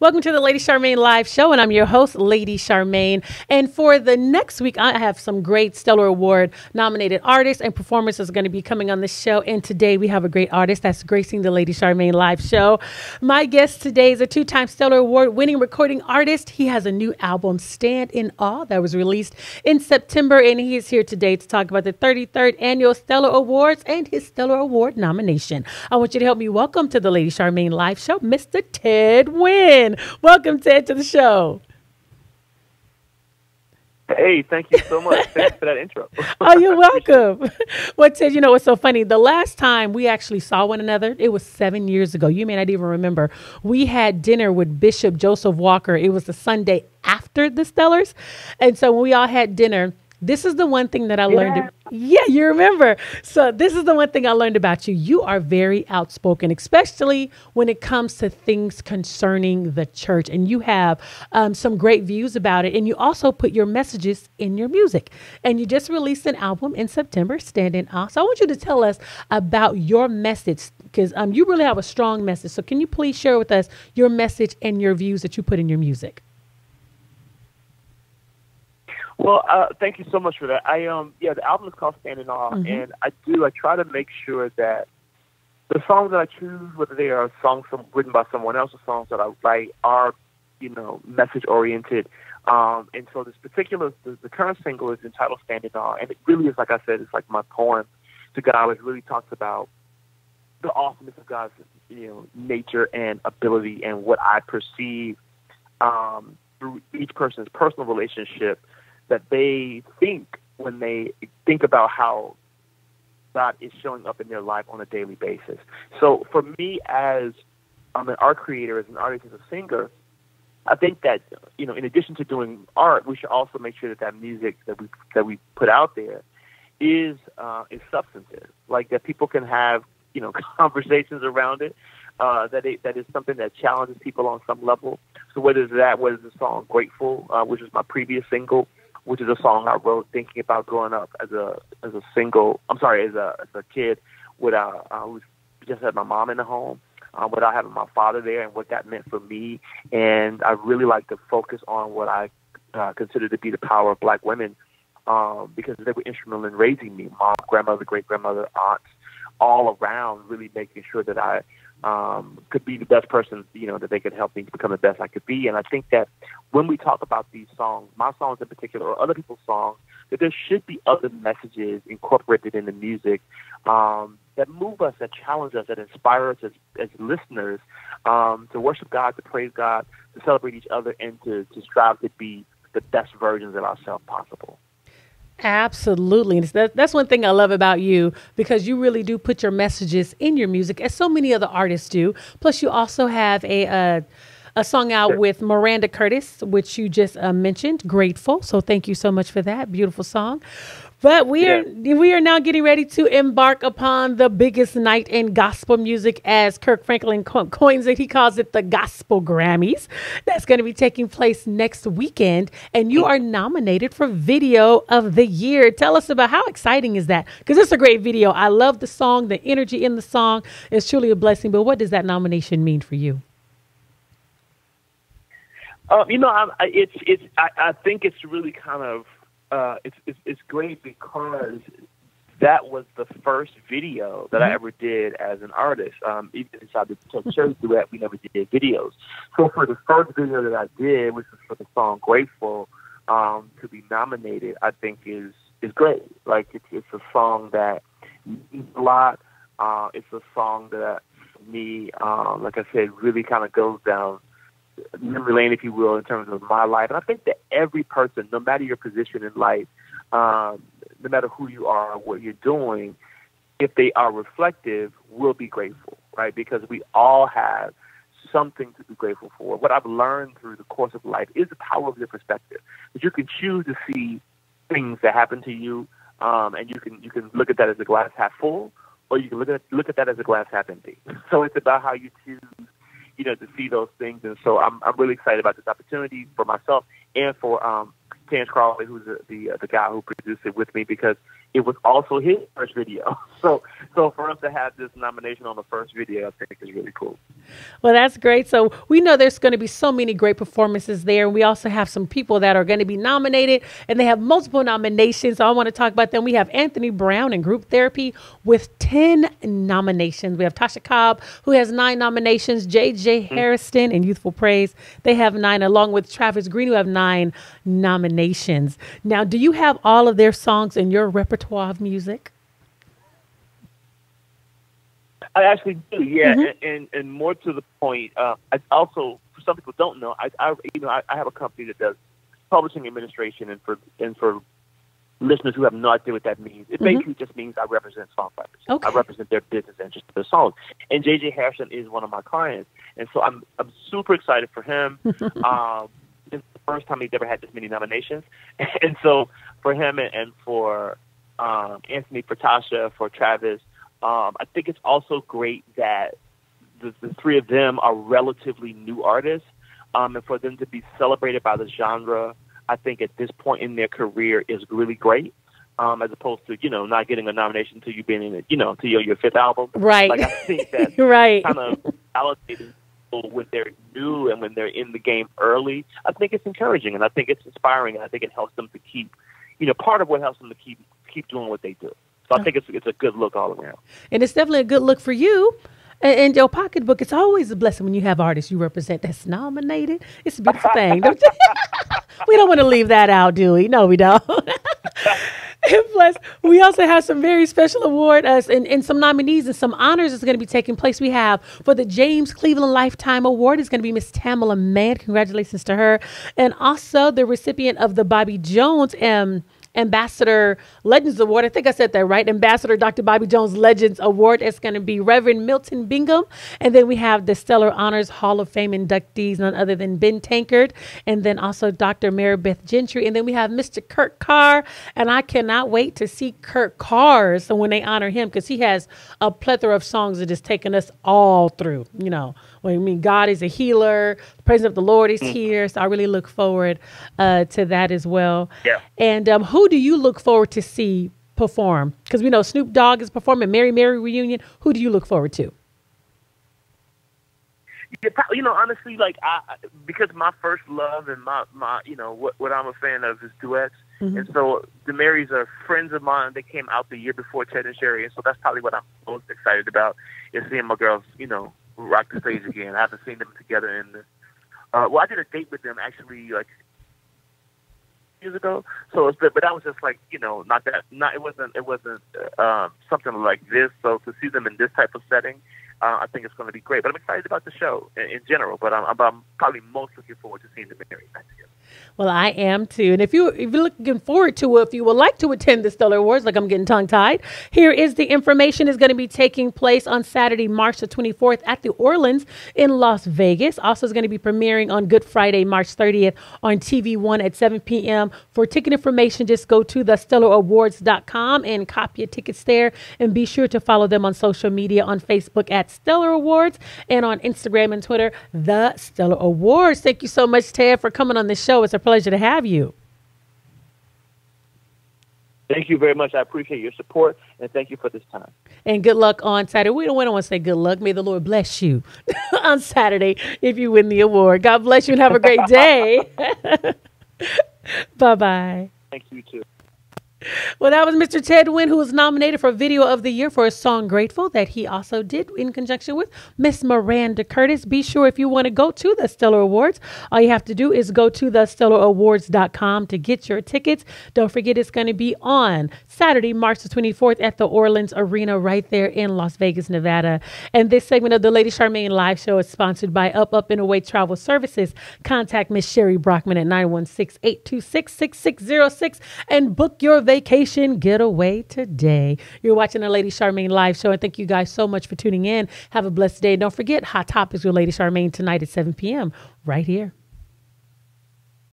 Welcome to the Lady Charmaine live show, and I'm your host, Lady Charmaine. And for the next week, I have some great Stellar Award nominated artists and performers going to be coming on the show. And today we have a great artist that's gracing the Lady Charmaine live show. My guest today is a two time Stellar Award winning recording artist. He has a new album, Stand in Awe, that was released in September, and he is here today to talk about the 33rd Annual Stellar Awards and his Stellar Award nomination. I want you to help me welcome to the Lady Charmaine live show, Mr. Ted Winn. Welcome, Ted, to the show. Hey, thank you so much. Thanks for that intro. oh, you're welcome. well, Ted, you know what's so funny? The last time we actually saw one another, it was seven years ago. You may not even remember. We had dinner with Bishop Joseph Walker. It was the Sunday after the Stellars. And so when we all had dinner, this is the one thing that I yeah. learned. Yeah, you remember. So this is the one thing I learned about you. You are very outspoken, especially when it comes to things concerning the church, and you have um, some great views about it. And you also put your messages in your music. And you just released an album in September, Stand in Awe. So I want you to tell us about your message because um, you really have a strong message. So can you please share with us your message and your views that you put in your music? Well, uh, thank you so much for that. I um yeah, the album is called Stand in Awe, mm-hmm. and I do I try to make sure that the songs that I choose, whether they are songs from, written by someone else or songs that I write, are you know message oriented. Um, and so this particular the, the current single is entitled Stand in Awe, and it really is like I said, it's like my poem to God. It really talks about the awesomeness of God's you know nature and ability, and what I perceive um, through each person's personal relationship that they think when they think about how God is showing up in their life on a daily basis. So for me as um, an art creator, as an artist, as a singer, I think that you know, in addition to doing art, we should also make sure that that music that we that we put out there is uh, is substantive, like that people can have you know conversations around it. Uh, that it, that is something that challenges people on some level. So whether that, it's the song "Grateful," uh, which is my previous single, which is a song I wrote thinking about growing up as a as a single. I'm sorry, as a as a kid without uh, who just had my mom in the home. Um, without having my father there and what that meant for me, and I really like to focus on what I uh, consider to be the power of black women um, because they were instrumental in raising me. Mom, grandmother, great grandmother, aunts, all around, really making sure that I um, could be the best person, you know, that they could help me to become the best I could be. And I think that when we talk about these songs, my songs in particular, or other people's songs, that there should be other messages incorporated in the music um, that move us, that challenge us, that inspire us as, as listeners um, to worship God, to praise God, to celebrate each other, and to, to strive to be the best versions of ourselves possible. Absolutely. And that, that's one thing I love about you because you really do put your messages in your music, as so many other artists do. Plus, you also have a. Uh, a song out with Miranda Curtis, which you just uh, mentioned, Grateful. So thank you so much for that beautiful song. But we are yeah. we are now getting ready to embark upon the biggest night in gospel music, as Kirk Franklin co- coins it. He calls it the Gospel Grammys. That's going to be taking place next weekend, and you are nominated for Video of the Year. Tell us about how exciting is that? Because it's a great video. I love the song. The energy in the song is truly a blessing. But what does that nomination mean for you? Uh, you know, I, it's it's. I, I think it's really kind of uh, it's, it's it's great because that was the first video that mm-hmm. I ever did as an artist. Um, even inside the church duet, we never did videos. So for the first video that I did, which was for the song "Grateful," um, to be nominated, I think is is great. Like it's it's a song that means a lot. Uh, it's a song that me, um, like I said, really kind of goes down memory lane, if you will, in terms of my life. And I think that every person, no matter your position in life, um, no matter who you are, what you're doing, if they are reflective, will be grateful, right? Because we all have something to be grateful for. What I've learned through the course of life is the power of your perspective. That you can choose to see things that happen to you, um, and you can you can look at that as a glass half full, or you can look at look at that as a glass half empty. So it's about how you choose you know, to see those things. And so I'm I'm really excited about this opportunity for myself and for um Terrence Crawley, who's the the, uh, the guy who produced it with me, because it was also his first video. So so for us to have this nomination on the first video, I think is really cool. Well, that's great. So we know there's going to be so many great performances there. And we also have some people that are going to be nominated and they have multiple nominations. So I want to talk about them. We have Anthony Brown in group therapy with 10 nominations. We have Tasha Cobb, who has nine nominations, JJ mm-hmm. Hairston in Youthful Praise. They have nine, along with Travis Green, who have nine nominations. Now, do you have all of their songs in your repertoire of music? I actually do, yeah, mm-hmm. and, and, more to the point, uh, I also for some people don't know, I, I you know I, I have a company that does publishing administration, and for and for listeners who have no idea what that means, it mm-hmm. basically just means I represent songwriters. Okay. I represent their business interests, their songs, and JJ Hairston is one of my clients, and so I'm I'm super excited for him. um, it's the first time he's ever had this many nominations, and so for him and, and for um, Anthony, for Tasha, for Travis um, I think it's also great that the, the three of them are relatively new artists, um, and for them to be celebrated by the genre, I think at this point in their career is really great. Um, as opposed to you know not getting a nomination until you've been in it, you know, until your, your fifth album. Right. Like I think that right. kind of validating people when they're new and when they're in the game early. I think it's encouraging and I think it's inspiring and I think it helps them to keep, you know, part of what helps them to keep keep doing what they do. So I think it's it's a good look all around. And it's definitely a good look for you. And, your pocketbook, it's always a blessing when you have artists you represent that's nominated. It's a beautiful thing. we don't want to leave that out, do we? No, we don't. and plus, we also have some very special award uh, and, and some nominees and some honors that's going to be taking place. We have for the James Cleveland Lifetime Award is going to be Miss Tamela Mann. Congratulations to her. And also the recipient of the Bobby Jones um, Ambassador Legends Award. I think I said that right. Ambassador Dr. Bobby Jones Legends Award. It's going to be Reverend Milton Biggham. And then we have the Stellar Honors Hall of Fame inductees, none other than Ben Tankard. And then also Dr. Maribeth Gentry. And then we have Mr. Kurt Carr. And I cannot wait to see Kurt Carr so when they honor him because he has a plethora of songs that has taken us all through, you know. I mean, God is a healer. Presence of the Lord is mm. here. So I really look forward uh, to that as well. Yeah. And um, who do you look forward to see perform? Because we know Snoop Dogg is performing Mary Mary reunion. Who do you look forward to? You know, honestly, like I, because my first love and my, my, you know, what what I'm a fan of is duets, mm-hmm. and so the Marys are friends of mine. They came out the year before Ted and Sheri, and so that's probably what I'm most excited about is seeing my girls, you know, rock the stage again. I haven't seen them together in the. Uh, well, I did a date with them actually like years ago. So it's but, that was just like you know not that not it wasn't it wasn't uh, um, something like this. So to see them in this type of setting, uh, I think it's going to be great. But I'm excited about the show in, in general. But I'm, I'm, probably most looking forward to seeing the Mary back together. Well, I am too. And if you if you're looking forward to it, if you would like to attend the Stellar Awards, like I'm getting tongue tied, here is the information is going to be taking place on Saturday, March the 24th at the Orleans in Las Vegas. Also is going to be premiering on Good Friday, March 30th on TV One at 7 p.m. For ticket information, just go to the stellarawards.com and copy your tickets there. And be sure to follow them on social media on Facebook at Stellar Awards and on Instagram and Twitter, the Stellar Awards. Thank you so much, Ted, for coming on the show. It's a pleasure to have you. Thank you very much. I appreciate your support and thank you for this time. And good luck on Saturday. We don't, we don't want to say good luck. May the Lord bless you on Saturday if you win the award. God bless you and have a great day. bye bye. Thank you too. Well, that was Mr. Ted Winn, who was nominated for Video of the Year for his song Grateful, that he also did in conjunction with Miss Miranda Curtis. Be sure if you want to go to the Stellar Awards, all you have to do is go to the stellarawards.com to get your tickets. Don't forget it's going to be on Saturday, March the 24th at the Orleans Arena right there in Las Vegas, Nevada. And this segment of the Lady Charmaine live show is sponsored by Up, Up, and Away Travel Services. Contact Miss Sherry Brockman at 916 826 6606 and book your vacation getaway today. You're watching the Lady Charmaine live show, and thank you guys so much for tuning in. Have a blessed day. Don't forget, Hot Topics with Lady Charmaine tonight at 7 p.m. right here.